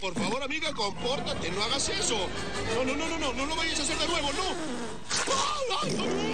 por favor, amiga, compórtate, no hagas eso. No, no, no, no, no, no lo vayas a hacer de nuevo, no. ¡Ay, ay, ay!